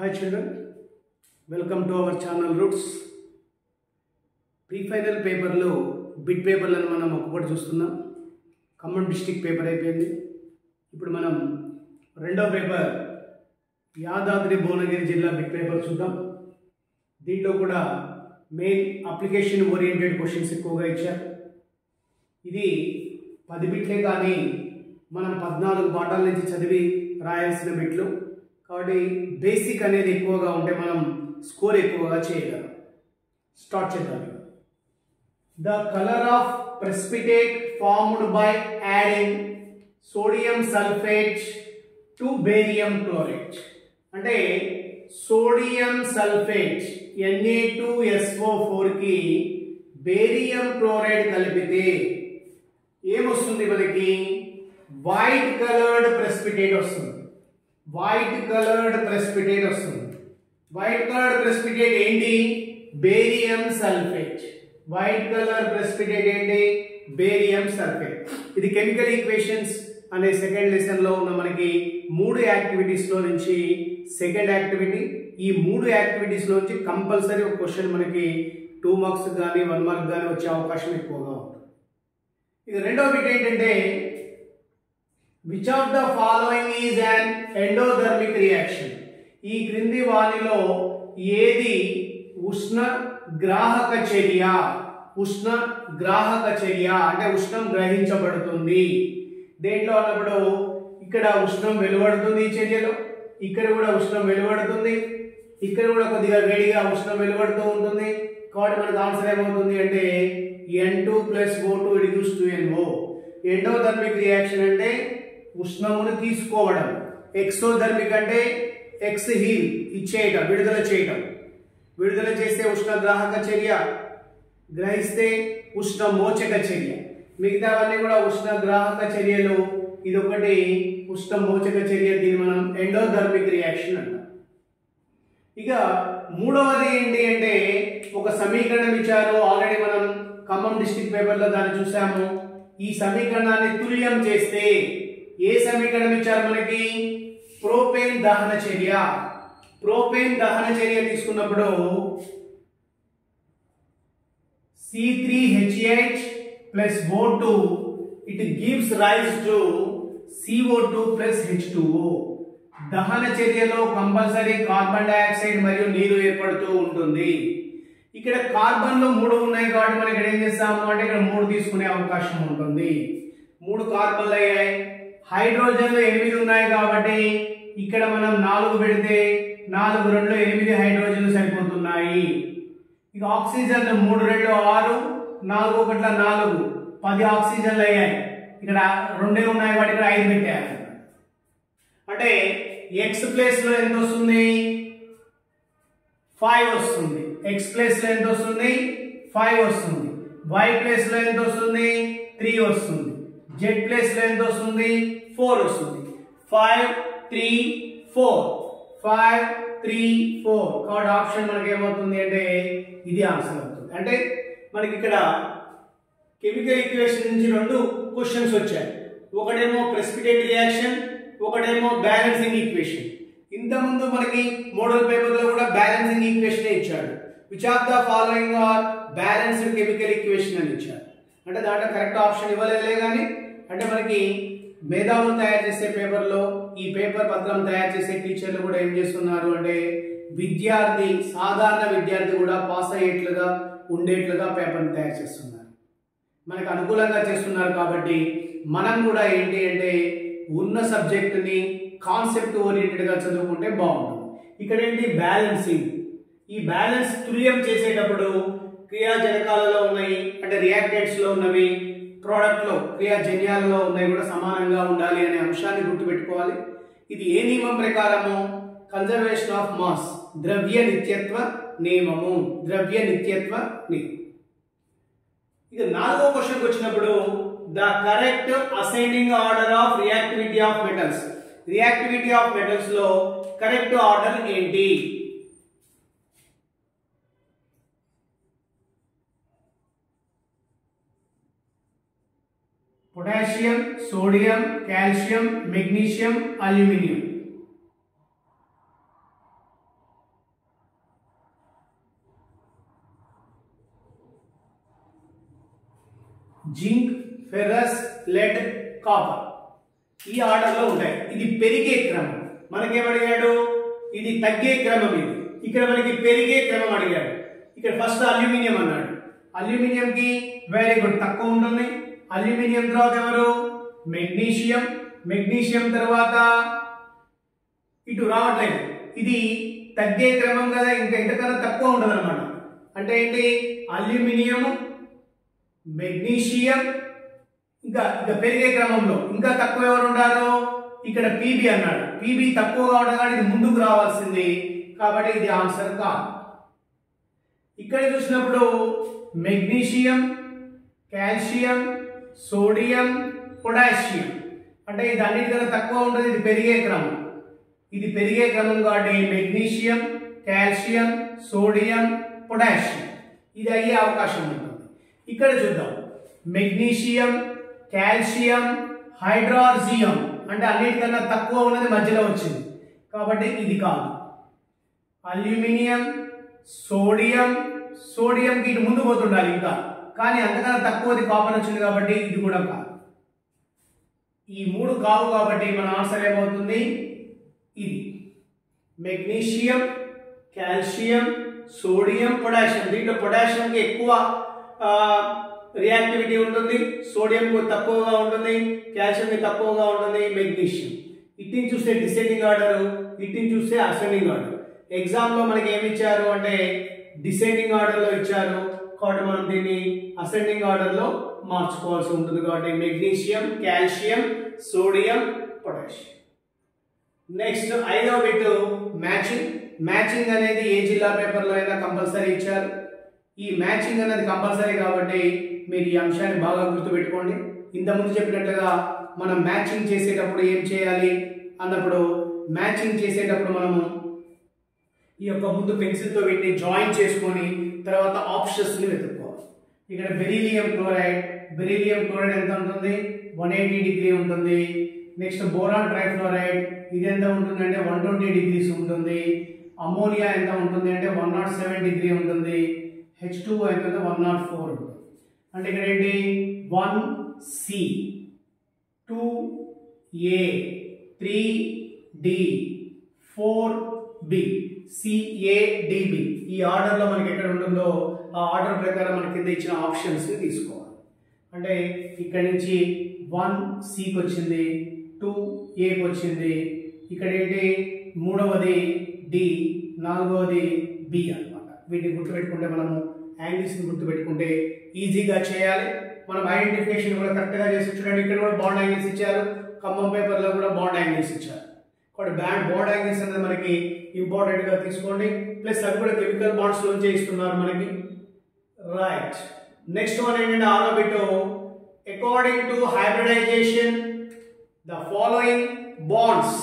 Hi children welcome to our channel Roots pre final పేపర్లో bit పేపర్లను మనం ఒక్కొక్కటి చూస్తున్నాం. ఖమ్మం డిస్టిక్ పేపర్ అయిపోయింది. ఇప్పుడు మనం రెండో పేపర్ యాదాద్రి భువనగిరి జిల్లా బిడ్ పేపర్ చూద్దాం. దీంట్లో కూడా మెయిన్ అప్లికేషన్ ఓరియంటెడ్ క్వశ్చన్స్ ఎక్కువగా ఇచ్చారు. ఇది పది బిట్లే కానీ మనం పద్నాలుగు పాఠాల నుంచి చదివి రాయాల్సిన బిట్లు కాబట్టి బేసిక్ అనేది ఎక్కువగా ఉంటే మనం స్కోర్ ఎక్కువగా చేయగలం. స్టార్ట్ చేద్దాం. The colour of precipitate formed by adding sodium sulphate to barium chlorate అంటే sodium sulphate NA two SO ఫోర్కి బేరియం క్లోరైడ్ కలిపితే ఏమొస్తుంది మనకి? వైట్ కలర్డ్ ప్రెసిపిటేట్ వస్తుంది. వైట్ కలర్డ్ ప్రెసిపిటేట్ వస్తుంది. వైట్ కలర్డ్ ప్రెసిపిటేట్ ఏంటి? Barium sulphate. White colour precipitate ఏంటి? Barium sulphate. ఇది కెమికల్ ఈక్వేషన్స్ అనే సెకండ్ లెసన్లో ఉన్న మనకి మూడు యాక్టివిటీస్లో నుంచి సెకండ్ యాక్టివిటీ ఈ మూడు యాక్టివిటీస్లో నుంచి కంపల్సరీ ఒక క్వశ్చన్ మనకి టూ మార్క్స్ కానీ వన్ మార్క్ కానీ వచ్చే అవకాశం ఎక్కువగా ఉంటుంది. ఇది రెండో బిట్ ఏంటంటే which of the following is an endothermic reaction ఈ క్రింది వానిలో ఏది ఉష్ణ గ్రాహక చర్య? ఉష్ణ గ్రాహక చర్య అంటే ఉష్ణం గ్రహించబడుతుంది. దేంట్లో అన్నప్పుడు ఇక్కడ ఉష్ణం వెలువడుతుంది ఈ చర్యలో. ఇక్కడ కూడా ఉష్ణం వెలువడుతుంది. ఇక్కడ కూడా కొద్దిగా వేడిగా ఉష్ణం వెలువడుతూ ఉంటుంది. కాబట్టి మనకు ఆన్సర్ ఏమవుతుంది అంటే N two plus O two reduce to NO endothermic reaction అంటే ఉష్ణమును తీసుకోవడం. ఎక్సోధర్మిక్ అంటే ఎక్స్ హీల్ ఇచ్చేయటం విడుదల చేయటం. విడుదల చేస్తే ఉష్ణగ్రాహక చర్య గ్రహిస్తే ఉష్ణమోచక చర్య. మిగతావన్నీ కూడా ఉష్ణగ్రాహక చర్యలు. ఇది ఒకటి చర్య దీన్ని మనం ఎండోధర్మిక్ రియాక్షన్ అంటాం. ఇక మూడవది ఏంటి అంటే ఒక సమీకరణం ఇచ్చారు. ఆల్రెడీ మనం ఖమ్మం డిస్టిక్ పేపర్లో దాన్ని చూసాము. ఈ సమీకరణాన్ని తుల్యం చేస్తే ఏ సమీకరణం ఇచ్చారు మనకి? ప్రోపేన్ దహన చర్య. ప్రోపేన్ దహన చర్య తీసుకున్నప్పుడు C three H eight plus O two it gives rise to CO two plus H two O దహన చర్యలో కంపల్సరీ కార్బన్ డైఆక్సైడ్ మరియు నీరు ఏర్పడుతూ ఉంటుంది. ఇక్కడ కార్బన్లో మూడు ఉన్నాయి కాబట్టి మనం ఇక్కడ ఏం చేస్తాము అంటే ఇక్కడ మూడు తీసుకునే అవకాశం ఉంటుంది. మూడు కార్బన్లు అయ్యాయి హైడ్రోజన్లు ఎనిమిది ఉన్నాయి కాబట్టి ఇక్కడ మనం నాలుగు పెడితే నాలుగు రెండు ఎనిమిది హైడ్రోజన్లు సరిపోతున్నాయి. ఇక ఆక్సిజన్ మూడు రెండు ఆరు నాలుగు ఒకట్ల నాలుగు పది ఆక్సిజన్లు అయ్యాయి. ఇక్కడ రెండే ఉన్నాయి వాటి ఇక్కడ ఐదు పెట్టారు. అంటే ఎక్స్ ప్లేస్లో ఎంత వస్తుంది? ఫైవ్ వస్తుంది. ఎక్స్ ప్లేస్లో ఎంత వస్తుంది? ఫైవ్ వస్తుంది. వై ప్లేస్లో ఎంత వస్తుంది? త్రీ వస్తుంది. జెడ్ ప్లేస్లో ఎంత వస్తుంది? ఫోర్ వస్తుంది five three four five three four కాబట్టి ఆప్షన్ మనకి ఏమవుతుంది అంటే ఇది ఆన్సర్ అవుతుంది. అంటే మనకి ఇక్కడ కెమికల్ ఈక్వేషన్ నుంచి రెండు క్వశ్చన్స్ వచ్చాయి. ఒకటేమో ప్రెసిపిటేట్ రియాక్షన్ ఒకటేమో బ్యాలెన్సింగ్ ఈక్వేషన్ ఇంతకుముందు మనకి మోడల్ పేపర్లో కూడా బ్యాలెన్సింగ్ ఈక్వేషన్ ఇచ్చాడు. Which of the following are balanced chemical equation అని ఇచ్చాడు అంటే దాంట్లో కరెక్ట్ ఆప్షన్ ఇవ్వలేదులే కానీ అంటే మనకి మేధావులు తయారు చేసే పేపర్లో ఈ పేపర్ పత్రం తయారు చేసే టీచర్లు కూడా ఏం చేస్తున్నారు అంటే విద్యార్థి సాధారణ విద్యార్థి కూడా పాస్ అయ్యేట్లుగా ఉండేట్లుగా పేపర్ని తయారు చేస్తున్నారు. మనకు అనుకూలంగా చేస్తున్నారు కాబట్టి మనం కూడా ఏంటి అంటే ఉన్న సబ్జెక్టుని కాన్సెప్ట్ ఓరియంటెడ్గా చదువుకుంటే బాగుంటుంది. ఇక్కడ ఏంటి బ్యాలెన్సింగ్? ఈ బ్యాలెన్స్ తుల్యం చేసేటప్పుడు క్రియాజనకాలలో ఉన్నాయి అంటే రియాక్టెంట్స్లో ఉన్నవి ప్రోడక్ట్లో క్రియాజన్యాలలో ఉన్నాయి కూడా సమానంగా ఉండాలి అనే అంశాన్ని గుర్తుపెట్టుకోవాలి. ఇది ఏ నియమం ప్రకారము? కన్జర్వేషన్ ఆఫ్ మాస్ ద్రవ్య నిత్యత్వ నియమము. ద్రవ్య నిత్యత్వ నియమం. ఇక నాలుగో క్వశ్చన్కి వచ్చినప్పుడు the correct assigning order of reactivity of metals reactivity of మెటల్స్లో correct order ఏంటి? Potassium sodium calcium magnesium aluminium. Zinc ferrous lead copper. ఈ ఆర్డర్లో ఉంటాయి. ఇది పెరిగే క్రమం. మనకేమడిగాడు? ఇది తగ్గే క్రమం ఇది. ఇక్కడ మనకి పెరిగే క్రమం అడిగాడు. ఇక్కడ ఫస్ట్ అల్యూమినియం అన్నాడు. అల్యూమినియంకి వెరీ గుడ్ తక్కువ ఉంటుంది. అల్యూమినియం తర్వాత ఎవరు? మెగ్నీషియం. మెగ్నీషియం తర్వాత ఇటు రావట్లేదు. ఇది తగ్గే క్రమం కదా ఇంకా ఇంతకన్నా తక్కువ ఉండదు అనమాట అంటే ఏంటి? అల్యూమినియం మెగ్నీషియం ఇంకా ఇంకా పెరిగే క్రమంలో. ఇంకా తక్కువ ఎవరు ఉండాలో ఇక్కడ పీబీ అన్నాడు. పీబీ తక్కువగా ఉండగానే ఇది ముందుకు రావాల్సింది. కాబట్టి ఇది ఆన్సర్ కాదు. ఇక్కడ చూసినప్పుడు మెగ్నీషియం కాల్షియం సోడియం పొటాషియం. అంటే ఇది అన్నిటికన్నా తక్కువ ఉంటుంది ఇది పెరిగే క్రమం. ఇది పెరిగే క్రమం కాబట్టి మెగ్నీషియం కాల్షియం సోడియం పొటాషియం. ఇది అయ్యే అవకాశం ఉంటుంది. ఇక్కడ చూద్దాం. మెగ్నీషియం కాల్షియం హైడ్రార్జియం అంటే అన్నిటికన్నా తక్కువ ఉన్నది మధ్యలో వచ్చింది. కాబట్టి ఇది కాదు. అల్యూమినియం సోడియం సోడియంకి ఇటు ముందు పోతుండాలి ఇంకా. కానీ అంతకన్నా తక్కువది కాపర్ వచ్చింది కాబట్టి ఇది కూడా కాదు. ఈ మూడు కావు కాబట్టి మన ఆన్సర్ ఏమవుతుంది? ఇది. మెగ్నీషియం కాల్షియం సోడియం పొటాషియం దీంట్లో పొటాషియంకి ఎక్కువ రియాక్టివిటీ ఉంటుంది. సోడియంకు తక్కువగా ఉంటుంది. కాల్షియంకి తక్కువగా ఉంటుంది. మెగ్నీషియం ఇట్టిని చూస్తే డిసెండింగ్ ఆర్డర్ ఇట్టిని చూస్తే అసెండింగ్ ఆర్డర్ ఎగ్జామ్లో మనకి ఏమి ఇచ్చారు అంటే డిసెండింగ్ ఆర్డర్లో ఇచ్చారు. కాబట్టి మనం దీన్ని అసెండింగ్ ఆర్డర్లో మార్చుకోవాల్సి ఉంటుంది కాబట్టి magnesium calcium sodium potassium next ఐదవ బిట్ మ్యాచింగ్ మ్యాచింగ్ అనేది ఏ జిల్లా పేపర్లో అయినా కంపల్సరీ ఇచ్చారు. ఈ మ్యాచింగ్ అనేది కంపల్సరీ కాబట్టి మీరు ఈ అంశాన్ని బాగా గుర్తుపెట్టుకోండి. ఇంతకుముందు చెప్పినట్లుగా మనం మ్యాచింగ్ చేసేటప్పుడు ఏం చేయాలి అన్నప్పుడు మ్యాచింగ్ చేసేటప్పుడు మనము ఈ యొక్క ముందు పెన్సిల్తో వీటిని జాయిన్ చేసుకొని తర్వాత ఆప్షన్స్ని వెతుక్కోవాలి. ఇక్కడ బెరీలియం క్లోరైడ్ బెరీలియం క్లోరైడ్ ఎంత ఉంటుంది? వన్ ఎయిటీ డిగ్రీ ఉంటుంది. నెక్స్ట్ బోరాన్ ట్రైఫ్లోరైడ్ ఇది ఎంత ఉంటుంది అంటే వన్ ట్వంటీ డిగ్రీస్ ఉంటుంది. అమోనియా ఎంత ఉంటుంది అంటే వన్ నాట్ సెవెన్ డిగ్రీ ఉంటుంది. హెచ్ టూ అయితే వన్ నాట్ ఫోర్ ఉంటుంది. అంటే ఇక్కడ ఏంటి? One C two A three D four B C A D B ఈ ఆర్డర్లో మనకి ఎక్కడ ఉంటుందో ఆ ఆర్డర్ ప్రకారం మనకి కింద ఇచ్చిన ఆప్షన్స్ని తీసుకోవాలి. అంటే ఇక్కడ నుంచి వన్ సికి వచ్చింది టూ ఏకి వచ్చింది ఇక్కడ ఏంటి మూడవది డి నాలుగవది బి అనమాట వీటిని గుర్తుపెట్టుకుంటే మనము యాంగిల్స్ని గుర్తుపెట్టుకుంటే ఈజీగా చేయాలి. మనం ఐడెంటిఫికేషన్ కూడా కరెక్ట్గా చేసి చూడండి ఇక్కడ కూడా బాండ్ యాంగిల్స్ ఇచ్చారు. ఖమ్మం పేపర్లో కూడా బాండ్ యాంగిల్స్ ఇచ్చారు. వాటి బ్యాండ్ బాండ్ యాంగిల్స్ అనేది మనకి ఇంపార్టెంట్గా తీసుకోండి. ప్లస్ అవి కూడా కెమికల్ బాండ్స్లో ఇస్తున్నారు మనకి. రైట్. నెక్స్ట్ వన్ ఏంటంటే ఆరో bit according to hybridization the following bonds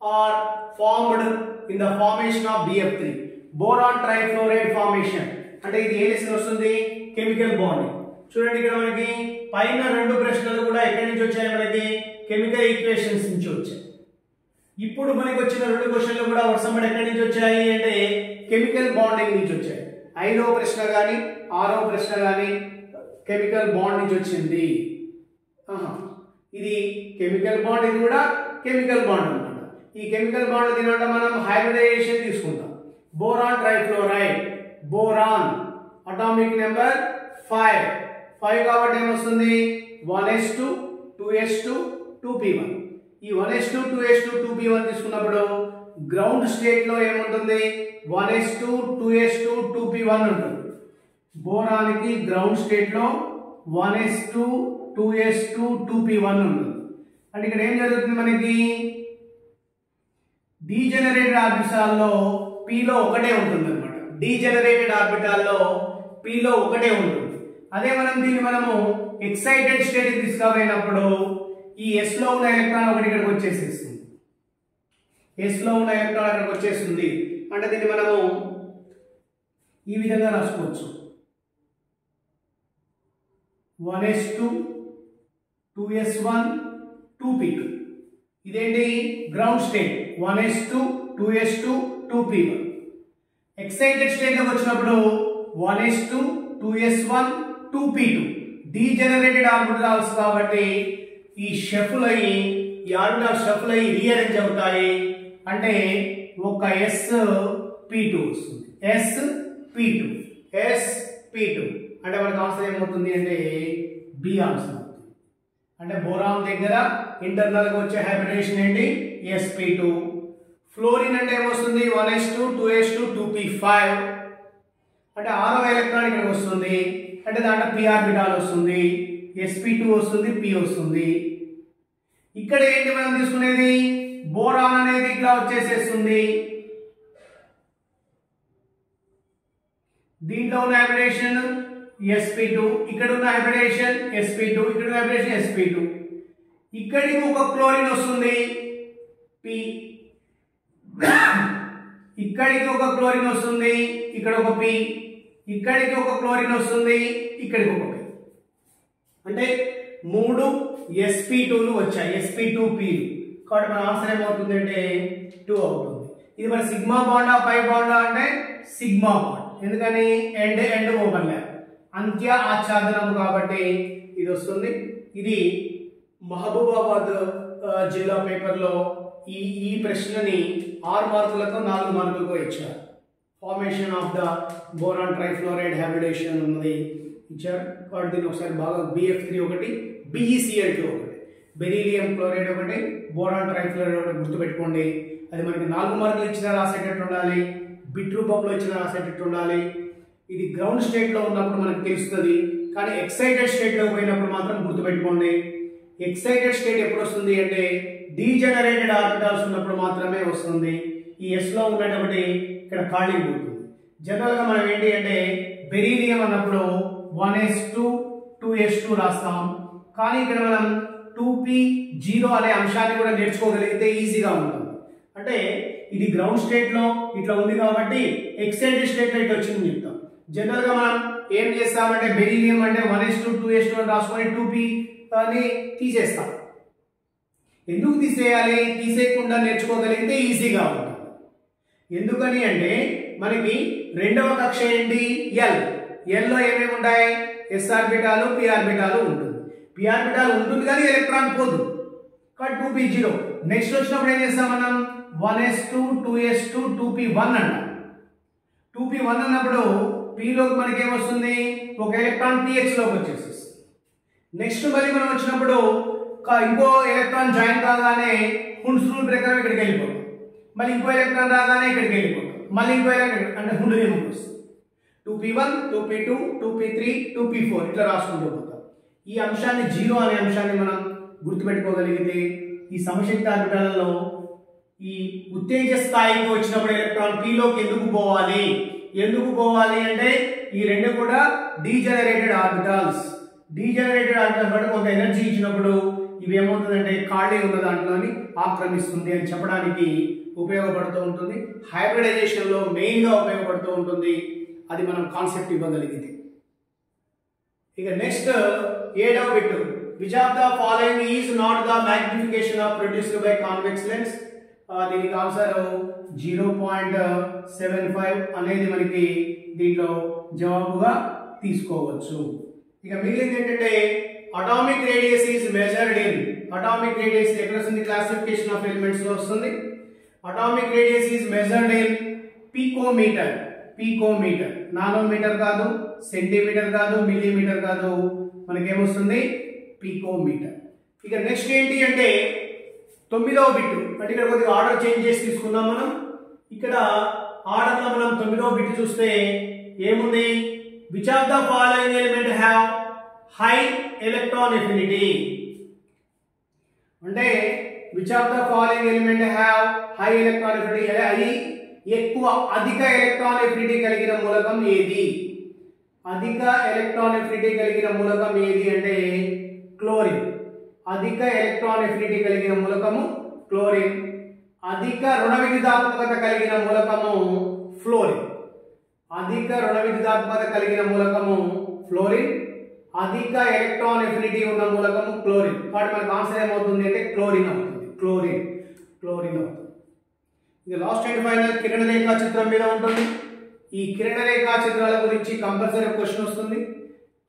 are formed in the formation of BF three boron trifluoride formation అంటే ఇది ఏ లెసన్ వస్తుంది? కెమికల్ బాండ్ చూడండి ఇక్కడ మనకి పైన రెండు ప్రశ్నలు కూడా ఎక్కడి నుంచి వచ్చాయి మనకి? కెమికల్ ఈక్వేషన్స్ నుంచి వచ్చాయి. ఇప్పుడు మనకి వచ్చిన రెండు క్వశ్చన్లు కూడా వర్షంబడి ఎక్కడి నుంచి వచ్చాయి అంటే కెమికల్ బాండింగ్ నుంచి వచ్చాయి. ఐదవ ప్రశ్న కానీ ఆరవ ప్రశ్న కానీ కెమికల్ బాండ్ నుంచి వచ్చింది. ఇది కెమికల్ బాండ్ ఇది కూడా కెమికల్ బాండ్ అనమాట. ఈ కెమికల్ బాండ్ దీనివల్ల మనం హైబ్రిడైజేషన్ తీసుకుంటాం. Boron trifluoride boron. Atomic number five five కాబట్టి ఏమొస్తుంది? One S two two S two two P one ఈ one S two two S two two P one తీసుకున్నప్పుడు గ్రౌండ్ స్టేట్లో ఏముంటుంది? One S two two S two two P one ఉంటుంది. బోరానికి ground స్టేట్లో one S two two S two two P one ఉంటుంది. అంటే ఇక్కడ ఏం జరుగుతుంది మనకి? డీజెనరేటెడ్ ఆర్బిటాల్లో పీలో ఒకటే ఉంటుంది అనమాట డీజెనరేటెడ్ ఆర్బిటాల్లో పీలో ఒకటే ఉంటుంది. అదే మనం దీన్ని మనము ఎక్సైటెడ్ స్టేట్ తీసుకుపోయినప్పుడు ఈ ఎస్లో ఉన్న ఎలక్ట్రాన్ ఒకటి ఇక్కడికి వచ్చేసేస్తుంది. ఎస్లో ఉన్న ఎలక్ట్రాన్ ఇక్కడికి వచ్చేస్తుంది. అంటే దీన్ని మనము ఈ విధంగా రాసుకోవచ్చు. One S two two S one two P two ఇదేంటి? Ground state one S two two S two two P one excited స్టేట్లోకి వచ్చినప్పుడు one S two two S one two P two degenerated orbitals కాబట్టి ఈ shuffle అయ్యి ఈ order shuffle అయ్యి rearrange అవుతాయి. అంటే ఒక ఎస్ పి టూ వస్తుంది. S P two S P two అంటే మనకు ఆన్సర్ ఏమవుతుంది అంటే బి ఆన్సర్ అవుతుంది. అంటే బోరాన్ దగ్గర ఇంటర్నల్గా వచ్చే హైబ్రిడేషన్ ఏంటి? ఎస్పి టూ ఫ్లోరిన్ అంటే ఏమొస్తుంది? One S two two S two two P five అంటే ఆరో ఎలక్ట్రాన్ ఇక్కడికి వస్తుంది. అంటే దాంట్లో పిఆర్బిటాల్ వస్తుంది. ఎస్పీ టూ వస్తుంది పి వస్తుంది. ఇక్కడ ఏంటి మనం తీసుకునేది? బోరాన్ అనేది ఇట్లా వచ్చేసేస్తుంది. దీంట్లో ఉన్న హైబ్రిడేషన్ ఎస్పీ టూ ఇక్కడ ఉన్న హైబ్రిడేషన్ ఎస్పీ టూ ఇక్కడ ఉన్న హైబ్రిడేషన్ ఎస్పీ టూ ఇక్కడికి ఒక క్లోరిన్ వస్తుంది పి ఇక్కడికి ఒక క్లోరిన్ వస్తుంది ఇక్కడ ఒక పి ఇక్కడికి ఒక క్లోరిన్ వస్తుంది ఇక్కడికి ఒక అంటే మూడు ఎస్పీ టూలు వచ్చాయి ఎస్పీ టూ పీలు కాబట్టి మన ఆన్సర్ ఏమవుతుంది అంటే టూ అవుతుంది. ఇది మరి సిగ్మా బాండా పై బాండా అంటే సిగ్మా బాండ్ ఎందుకని? ఎండ్ ఎండ్ ఓవర్లాప్ అంత్య ఆచ్ఛాదనం కాబట్టి ఇది వస్తుంది. ఇది మహబూబాబాద్ జిల్లా పేపర్లో ఈ ఈ ప్రశ్నని ఆరు మార్కులతో నాలుగు మార్కులతో ఇచ్చారు. Formation of the boron trifluoride hybridization ఉన్నది ఇచ్చారు. కాబట్టి దీన్ని ఒకసారి బాగా బిఎఫ్ త్రీ ఒకటి B E C L two ఒకటి. బెరీలియం క్లోరైడ్ ఒకటి బోరాన్ ట్రైక్లోరైడ్ ఒకటి గుర్తుపెట్టుకోండి. అది మనకి నాలుగు మార్కులు ఇచ్చిన రాసేటట్టు ఉండాలి. బిట్ రూపంలో ఇచ్చిన రాసేటట్టు ఉండాలి. ఇది గ్రౌండ్ స్టేట్లో ఉన్నప్పుడు మనకు తెలుస్తుంది. కానీ ఎక్సైటెడ్ స్టేట్లో పోయినప్పుడు మాత్రం గుర్తుపెట్టుకోండి. ఎక్సైటెడ్ స్టేట్ ఎప్పుడు వస్తుంది అంటే డీజనరేటెడ్ ఆర్బిటాల్స్ ఉన్నప్పుడు మాత్రమే వస్తుంది. ఈ ఎస్లో ఉన్నటువంటి ఇక్కడ ఖాళీ ఉంటుంది జనరల్గా మనం ఏంటి అంటే బెరీలియం అన్నప్పుడు one S two two S two రాస్తాం. కానీ ఇక్కడ మనం టూ పి జీరో అనే అంశాన్ని కూడా నేర్చుకోగలిగితే ఈజీగా ఉంటుంది. అంటే ఇది గ్రౌండ్ స్టేట్లో ఇట్లా ఉంది కాబట్టి ఎక్సైటెడ్ స్టేట్లో ఇట్లా వచ్చింది చెప్తాం. జనరల్గా మనం ఏం చేస్తామంటే బెరీలియం అంటే one S two two S two అని రాసుకొని టూ పి అని తీసేస్తాం. ఎందుకు తీసేయాలి? తీసేయకుండా నేర్చుకోగలిగితే ఈజీగా ఉంటుంది. ఎందుకని అంటే మనకి రెండవ కక్ష ఏంటి? ఎల్ ఎల్లో ఏమేమి ఉంటాయి? ఎస్ ఆర్బిటాలు ఉంటుంది. పిఆర్ ఆర్బిటాల్ ఉంటుంది కానీ ఎలక్ట్రాన్ పోదు. కాబట్టి టూ పి జీరో నెక్స్ట్ వచ్చినప్పుడు ఏం చేస్తాం మనం? One S two two S two two P one అంట టూ పి వన్ అన్నప్పుడు పిలోకి మనకి ఏమొస్తుంది ఒక ఎలక్ట్రాన్ పిహెచ్లోకి నెక్స్ట్ మళ్ళీ మనం వచ్చినప్పుడు ఇంకో ఎలక్ట్రాన్ జాయిన్ కాగానే హుండ్స్ రూల్ ప్రకారం ఇక్కడికి వెళ్ళిపోతాం. మళ్ళీ ఇంకో ఎలక్ట్రాన్ రాగానే ఇక్కడికి వెళ్ళిపోతాం. మళ్ళీ ఇంకో ఎలక్ట్రాన్ అంటే హుండ్ నియమం వస్తుంది. Two P one two P two two P three two P four ఇట్లా రాసుకుంటూ పోతాం. ఈ అంశాన్ని జీరో అనే అంశాన్ని మనం గుర్తుపెట్టుకోగలిగితే ఈ సమశక్తి ఆర్బిటాలలో ఈ ఉత్తేజ స్థాయికి వచ్చినప్పుడు ఎలక్ట్రాన్ పీలోకి ఎందుకు పోవాలి? ఎందుకు పోవాలి అంటే ఈ రెండు కూడా డీజనరేటెడ్ ఆర్బిటల్స్ డీజనరేటెడ్ ఆర్బిటల్స్ కూడా కొంత ఎనర్జీ ఇచ్చినప్పుడు ఇవి ఏమవుతుందంటే ఖాళీ ఉన్న దాంట్లోని ఆక్రమిస్తుంది అని చెప్పడానికి ఉపయోగపడుతూ ఉంటుంది. హైబ్రిడైజేషన్లో మెయిన్గా ఉపయోగపడుతూ ఉంటుంది. అది మనం కాన్సెప్ట్ ఇవ్వగలిగింది. ఇక నెక్స్ట్ ఏడవ bit which of the following is not the magnification of produced by convex lens దీనికి answer zero point seven five అనేది మనకి దీంట్లో జవాబుగా తీసుకోవచ్చు. ఇక మిగిలింది ఏంటంటే atomic radius is measured in atomic radius ఎక్కడ వస్తుంది? క్లాసిఫికేషన్ ఆఫ్ ఎలిమెంట్స్లో వస్తుంది. Atomic radius is measured in picometre picometre. Nanometre కాదు సెంటీమీటర్ కాదు మిల్లీమీటర్ కాదు. మనకేమొస్తుంది? పీకోమీటర్. ఇక నెక్స్ట్ ఏంటి అంటే తొమ్మిదవ బిట్ అంటే ఇక్కడ కొద్దిగా ఆర్డర్ చేంజ్ చేసి తీసుకుందాం మనం. ఇక్కడ ఆర్డర్లో మనం తొమ్మిదవ బిట్ చూస్తే ఏముంది? Which of the following element have high electron affinity అంటే which of the following element have high electron affinity అయి ఎక్కువ అధిక ఎలక్ట్రాన్ ఎఫినిటీ కలిగిన మూలకం ఏది? అధిక ఎలక్ట్రాన్ ఎఫినిటీ కలిగిన మూలకం ఏది అంటే క్లోరిన్. అధిక ఎలక్ట్రాన్ ఎఫినిటీ కలిగిన మూలకము క్లోరిన్. అధిక రుణ విధిదాత్మకత కలిగిన మూలకము ఫ్లోరిన్. అధిక రుణ విధిదాత్మకత కలిగిన మూలకము ఫ్లోరిన్. అధిక ఎలక్ట్రాన్ ఎఫినిటీ ఉన్న మూలకము క్లోరిన్. కాబట్టి మనకు ఆన్సర్ ఏమవుతుంది అంటే క్లోరిన్ అవుతుంది. క్లోరిన్. క్లోరిన్ అవుతుంది. ఇక లాస్ట్ అండ్ ఫైనల్ కిరణ రేఖా చిత్రం మీద ఉంటుంది. ఈ కిరణ రేఖా చిత్రాల గురించి కంపల్సరీ క్వశ్చన్ వస్తుంది.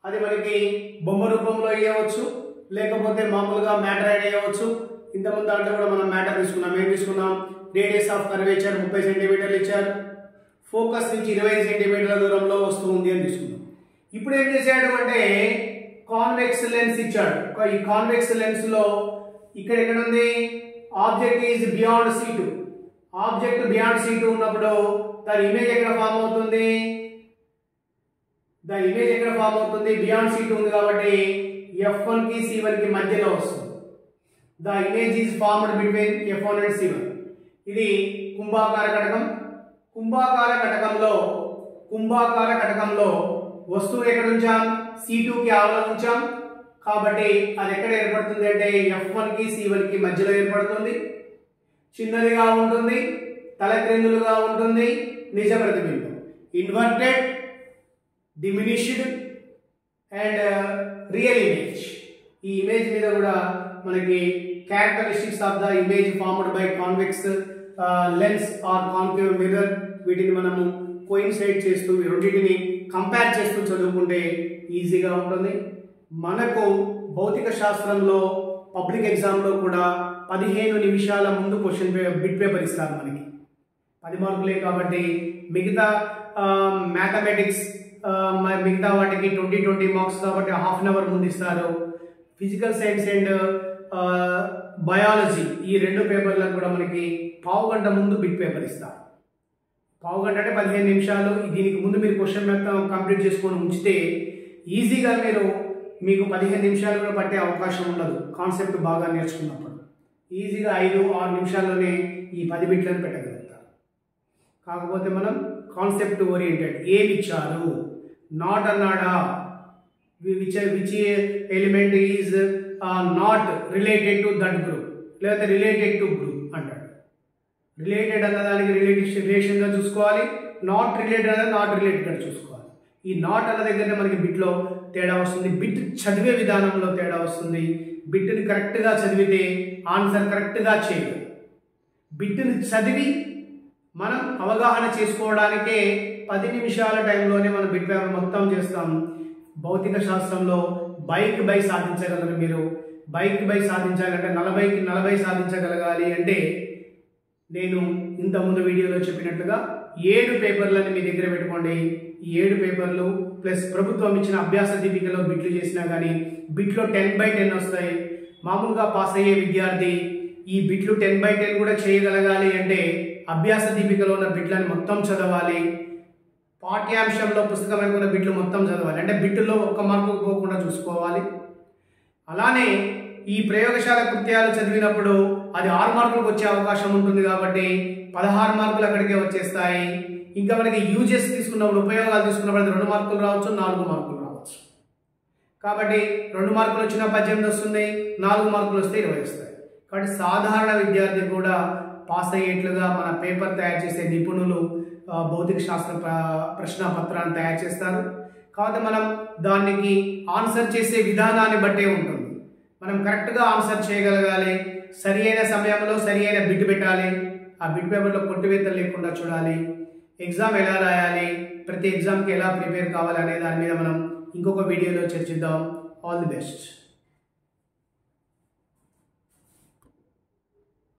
అది మనకి బొమ్మ రూపంలో వేయవచ్చు లేకపోతే మామూలుగా మ్యాటర్ యాడ్ అయ్యవచ్చు ఇంతకుముందు దాంట్లో కూడా మనం మ్యాటర్ తీసుకున్నాం. ఏం తీసుకున్నాం? రేడియస్ ఆఫ్ కర్వేచర్ ముప్పై సెంటీమీటర్లు ఇచ్చారు. ఫోకస్ నుంచి ఇరవై ఐదు సెంటీమీటర్ల దూరంలో వస్తూ ఉంది అని తీసుకున్నాం. ఇప్పుడు ఏం చేశాడు అంటే కాన్వెక్స్ లెన్స్ ఇచ్చాడు. ఈ కాన్వెక్స్ లెన్స్లో ఇక్కడ ఎక్కడ ఉంది object is beyond C two object beyond C two ఉన్నప్పుడు దాని ఇమేజ్ ఎక్కడ ఫామ్ అవుతుంది? ద ఇమేజ్ ఎక్కడ ఫామ్ అవుతుంది? బియాండ్ సీ టూ ఉంది కాబట్టి ఎఫ్ వన్కి సి వన్కి మధ్యలో వస్తుంది. The image is formed between F one and C one. ఇది కుంభాకార కటకం కుంభాకార కటకంలో కుంభాకార కటకంలో వస్తువులు ఎక్కడ ఉంచాం? సి కి ఆవల ఉంచాం. కాబట్టి అది ఎక్కడ ఏర్పడుతుంది అంటే ఎఫ్ వన్కి సి వన్కి మధ్యలో ఏర్పడుతుంది. చిన్నదిగా ఉంటుంది తలక్రిందులుగా ఉంటుంది నిజ ప్రతిబింబం. Inverted diminished and real image ఈ ఇమేజ్ మీద కూడా మనకి characteristics of the image formed by convex lens or concave mirror వీటిని మనము కోయిన్సైడ్ చేస్తూ ఈ రెండింటిని కంపేర్ చేస్తూ చదువుకుంటే ఈజీగా ఉంటుంది. మనకు భౌతిక శాస్త్రంలో పబ్లిక్ ఎగ్జామ్లో కూడా పదిహేను నిమిషాల ముందు క్వశ్చన్ బిట్ పేపర్ ఇస్తారు మనకి. పది మార్కులే కాబట్టి మిగతా మ్యాథమెటిక్స్ మిగతా వాటికి ట్వంటీ ట్వంటీ మార్క్స్ కాబట్టి హాఫ్ అన్ అవర్ ముందు ఇస్తారు. ఫిజికల్ సైన్స్ అండ్ బయాలజీ ఈ రెండు పేపర్లకు కూడా మనకి పావు గంట ముందు బిట్ పేపర్ ఇస్తారు. పావు గంట అంటే పదిహేను నిమిషాలు. దీనికి ముందు మీరు క్వశ్చన్ మొత్తం కంప్లీట్ చేసుకొని ఉంచితే ఈజీగా మీరు మీకు పదిహేను నిమిషాలు కూడా పట్టే అవకాశం ఉండదు. కాన్సెప్ట్ బాగా నేర్చుకున్నప్పుడు. ఈజీగా ఐదు ఆరు నిమిషాల్లోనే ఈ పది బిట్లను పెట్టగలుగుతారు కాకపోతే మనం కాన్సెప్ట్ ఓరియంటెడ్ ఏమి ఇచ్చారు? నాట్ అన్నాడా? Which which element is not related to that group. లేకపోతే రిలేటెడ్ టు గ్రూప్ అంటాడు. రిలేటెడ్ అన్నదానికి రిలేటెడ్ రిలేషన్గా చూసుకోవాలి. నాట్ రిలేటెడ్ అన్నది నాట్ రిలేటెడ్గా చూసుకోవాలి. ఈ నాట్ అన్న దగ్గరనే మనకి బిట్లో తేడా వస్తుంది. బిట్ చదివే విధానంలో తేడా వస్తుంది. బిడ్డని కరెక్ట్గా చదివితే ఆన్సర్ కరెక్ట్గా చేయదు. బిడ్డని చదివి మనం అవగాహన చేసుకోవడానికే పది నిమిషాల టైంలోనే మనం బిడ్ పేపర్ మొత్తం చేస్తాం. భౌతిక శాస్త్రంలో బైక్ బై సాధించగలరు మీరు. బైక్ బై సాధించాలంటే నలభైకి నలభై సాధించగలగాలి అంటే నేను ఇంతకుముందు వీడియోలో చెప్పినట్లుగా ఏడు పేపర్లను మీ దగ్గర పెట్టుకోండి. ఈ ఏడు పేపర్లు ప్లస్ ప్రభుత్వం ఇచ్చిన అభ్యాస దీపికలో బిట్లు చేసినా కానీ బిట్లో టెన్ బై టెన్ వస్తాయి. మామూలుగా పాస్ అయ్యే విద్యార్థి ఈ బిట్లు టెన్ బై టెన్ కూడా చేయగలగాలి అంటే అభ్యాస దీపికలో ఉన్న బిట్లను మొత్తం చదవాలి. పాఠ్యాంశంలో పుస్తకం ఉన్న బిట్లు మొత్తం చదవాలి. అంటే బిట్టులో ఒక్క మార్కు పోకుండా చూసుకోవాలి. అలానే ఈ ప్రయోగశాల కృత్యాలు చదివినప్పుడు అది ఆరు మార్కులకు వచ్చే అవకాశం ఉంటుంది కాబట్టి పదహారు మార్కులు అక్కడికే వచ్చేస్తాయి. ఇంకా మనకి యూజెస్ తీసుకున్నప్పుడు ఉపయోగాలు తీసుకున్నప్పుడు రెండు మార్కులు రావచ్చు నాలుగు మార్కులు రావచ్చు. కాబట్టి రెండు మార్కులు వచ్చినా పద్దెనిమిది వస్తుంది నాలుగు మార్కులు వస్తే ఇరవై వస్తాయి. కాబట్టి సాధారణ విద్యార్థి కూడా పాస్ అయ్యేట్లుగా మన పేపర్ తయారు చేసే నిపుణులు భౌతిక శాస్త్ర ప్ర- ప్రశ్న పత్రాన్ని తయారు చేస్తారు. కాబట్టి మనం దానికి ఆన్సర్ చేసే విధానాన్ని బట్టే ఉంటుంది. మనం కరెక్ట్గా ఆన్సర్ చేయగలగాలి సరి అయిన సమయంలో సరి అయిన బిట్ పెట్టాలి ఆ బిట్ పేపర్లో కొట్టివేతలు లేకుండా చూడాలి. ఎగ్జామ్ ఎలా రాయాలి? ప్రతి ఎగ్జామ్కి ఎలా ప్రిపేర్ కావాలి అనే దాని మీద మనం ఇంకొక వీడియోలో చర్చిద్దాం. All the best